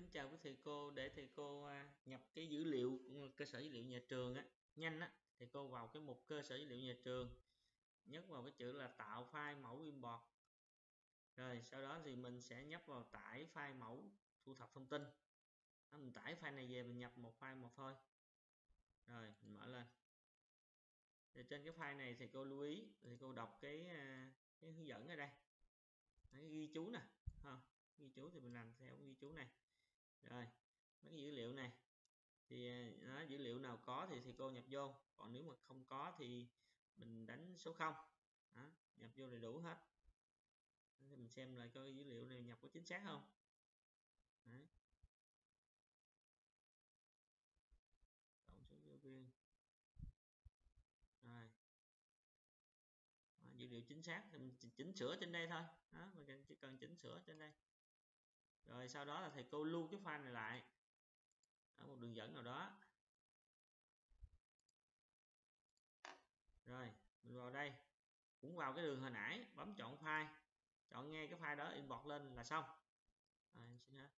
kính chào quý thầy cô để thầy cô à, nhập cái dữ liệu ừ, cơ sở dữ liệu nhà trường á nhanh á thầy cô vào cái mục cơ sở dữ liệu nhà trường nhấn vào cái chữ là tạo file mẫu import rồi sau đó thì mình sẽ nhấp vào tải file mẫu thu thập thông tin. Mình tải file này về mình nhập một file một thôi. Rồi mình mở lên. Thì trên cái file này thì cô lưu ý thì cô đọc cái à, cái hướng dẫn ở đây. Đấy, ghi chú nè ha ghi chú thì mình làm theo ghi chú này rồi mấy cái dữ liệu này. Thì à, đó, dữ liệu nào có thì thì cô nhập vô. Còn nếu mà không có thì mình đánh số 0 đó, nhập vô đầy đủ hết. Thì mình xem lại coi dữ liệu này nhập có chính xác không. Đấy. tổng số giáo viên. Rồi. Đó, dữ liệu chính xác thì mình chỉnh sửa trên đây thôi. Đó mình chỉ cần chỉnh sửa rồi sau đó là thầy cô lưu cái file này lại. Ở một đường dẫn nào đó. Rồi mình vào đây. Cũng vào cái đường hồi nãy bấm chọn file. Chọn nghe cái file đó inbox lên là xong. À, xin hết.